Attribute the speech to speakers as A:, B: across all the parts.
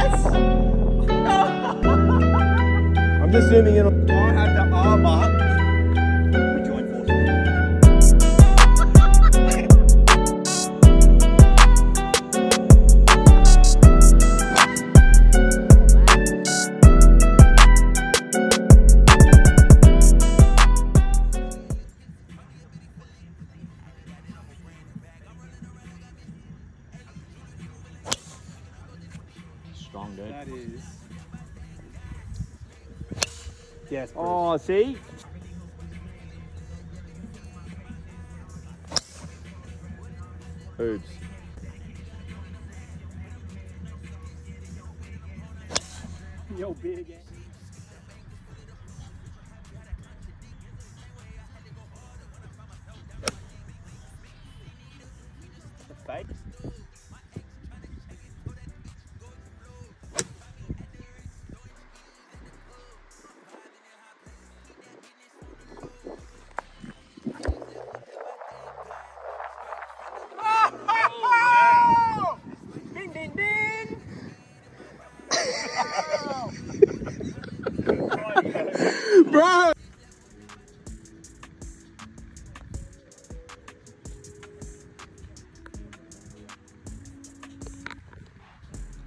A: Yes! I'm just zooming in on.
B: Oh, I have the oh, arm
C: Oh, see? Oops.
B: Yo, big. The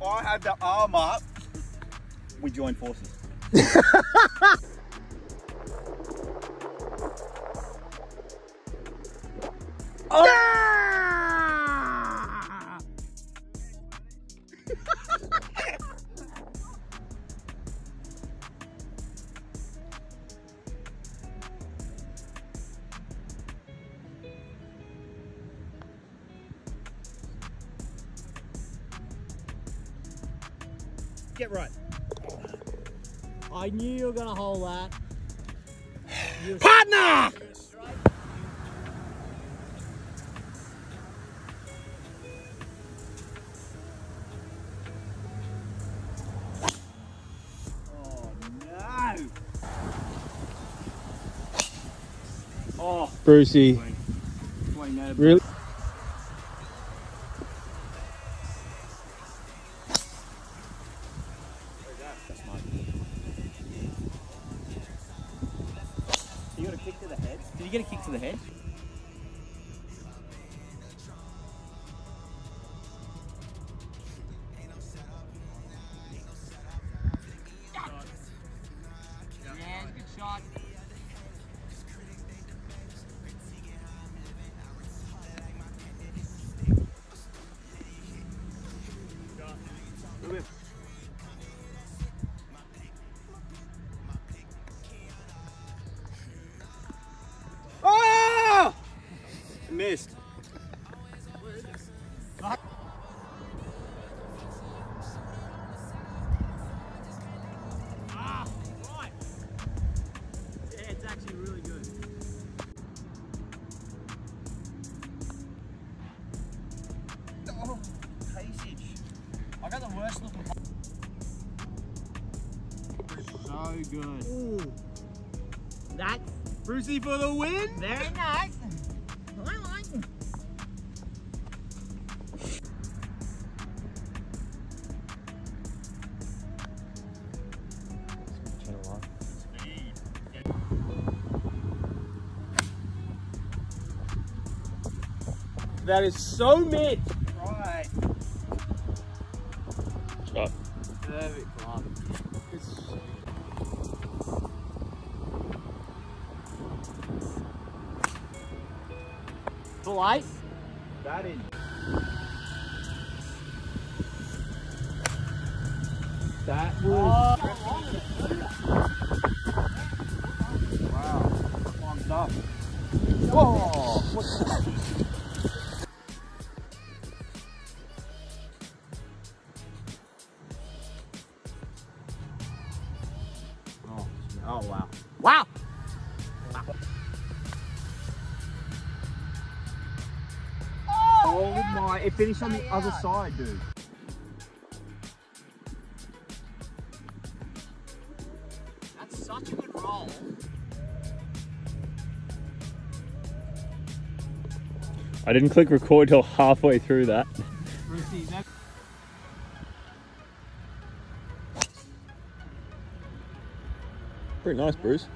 B: I had the arm up. We join forces. Get right.
C: I knew you were gonna hold that.
A: Partner!
B: Oh no! Oh,
A: Brucey. Really?
B: Kick to the head? Did you get a kick to the head?
C: So good.
D: That's
B: Brucey for the win.
D: very nice. I like it.
A: That is so mid.
B: Right.
A: Shot.
B: Perfect club.
C: Full eight.
B: That is.
A: That was. Oh.
B: Wow. Climbs finished on the other side, dude.
C: That's such a good roll.
E: I didn't click record till halfway through that. Pretty nice, Bruce.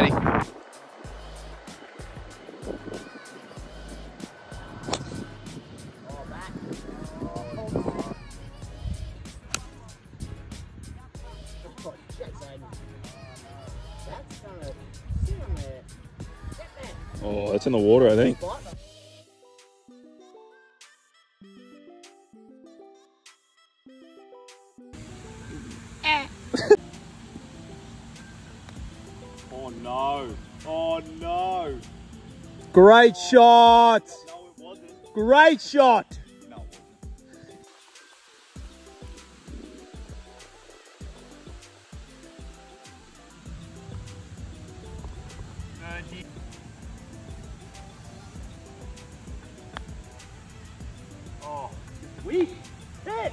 D: There.
E: Oh, that's in the water, I think.
B: Oh no. Oh no.
A: Great shot.
B: No, it wasn't.
A: Great shot.
B: No, it wasn't.
A: Oh, we hit.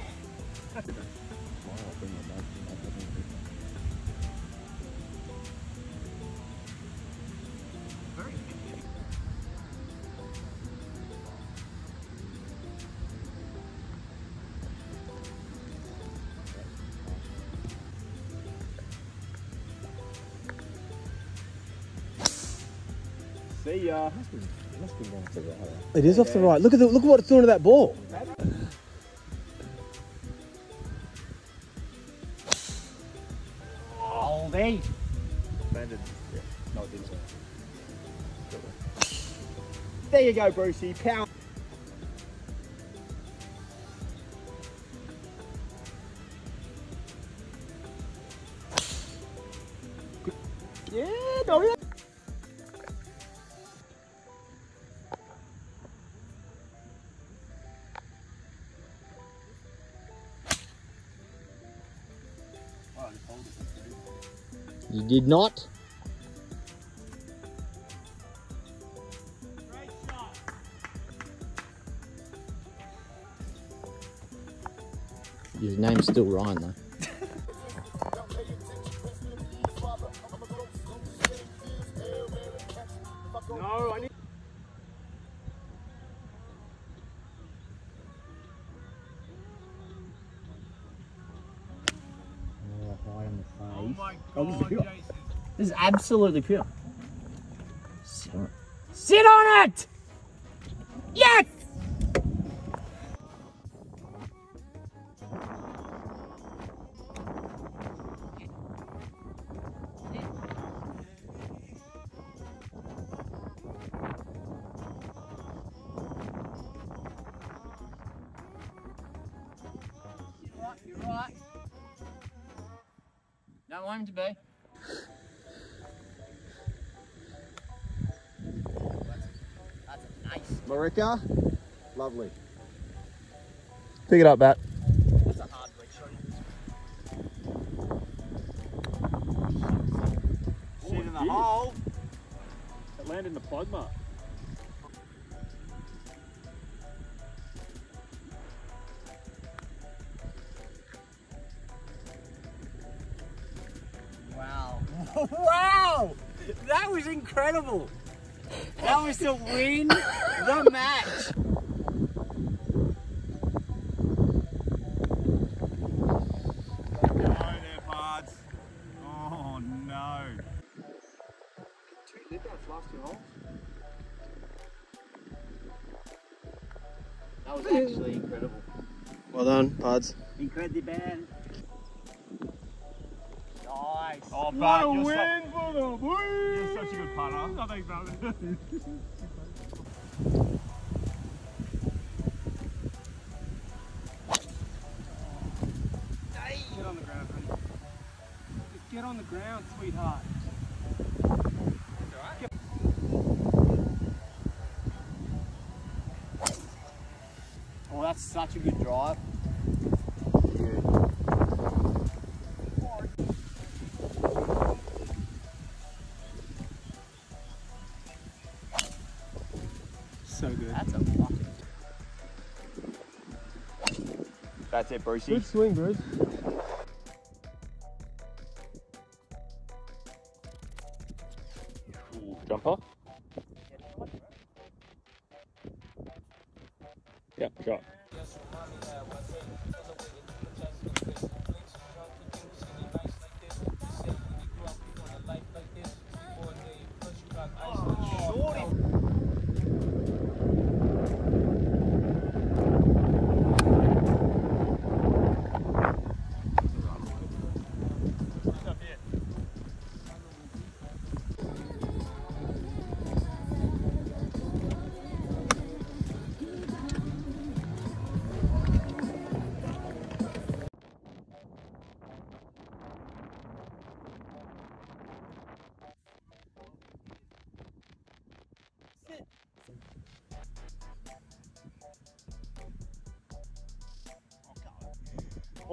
B: See ya.
A: It is off the right. Look at the, look at what it's doing to that ball.
D: Oh, Oldie.
B: Landed. Yeah. No, it didn't.
A: There you go, Brucey. Power. Yeah, no,
D: You did not. His name's still Ryan though.
C: Oh
A: this is pure.
D: This is absolutely pure. Sit on it. Sit on it! Yes! Don't want him to be. That's nice.
A: Marika, lovely.
E: Pick it up, Bat.
D: That's a hard wedge shot.
B: Sit in the hole.
E: It landed in the plug mark.
D: Wow. wow! That was incredible. That was to win the match.
B: No, there, parts. Oh no.
D: That was actually incredible.
A: Well done, Puds.
D: Incredible. Nice.
B: Oh,
A: What
B: Bart,
A: a
B: you're,
A: win
B: su-
A: for the Blues!
B: you're such a good putter. Oh, thanks, brother.
A: Get on the ground, honey. Just get on the ground, sweetheart.
D: Oh, that's such a good drive.
A: So good.
D: That's a fucking.
B: That's it, Brucey.
A: Good swing, Bruce.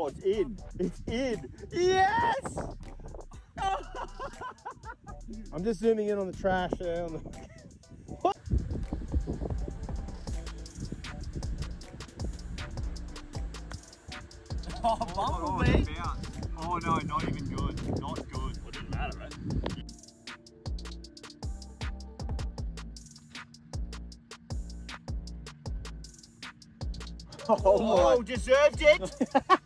B: Oh, it's in. It's in. Yes!
F: I'm just zooming in on the trash there. On the...
B: Oh, bumblebee. Oh, no, not even good. Not good.
D: Well, it didn't matter, right?
B: Oh, oh deserved it.